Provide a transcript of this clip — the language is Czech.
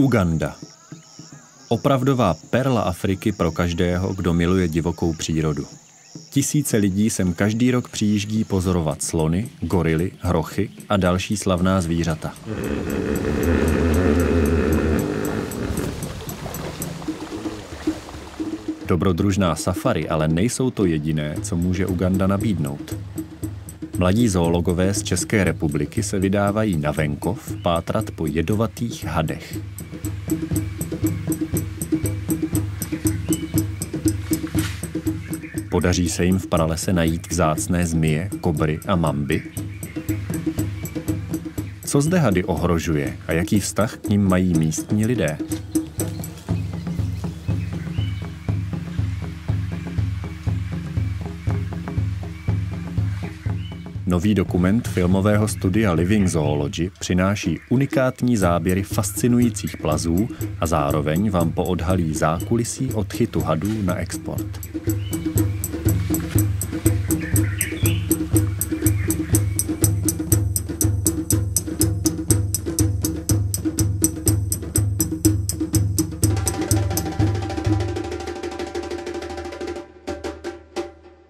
Uganda. Opravdová perla Afriky pro každého, kdo miluje divokou přírodu. Tisíce lidí sem každý rok přijíždí pozorovat slony, gorily, hrochy a další slavná zvířata. Dobrodružná safari ale nejsou to jediné, co může Uganda nabídnout. Mladí zoologové z České republiky se vydávají na venkov pátrat po jedovatých hadech. Podaří se jim v pralese najít vzácné zmije, kobry a mamby? Co zde hady ohrožuje a jaký vztah k ním mají místní lidé? Nový dokument filmového studia Living Zoology přináší unikátní záběry fascinujících plazů a zároveň vám poodhalí zákulisí odchytu hadů na export.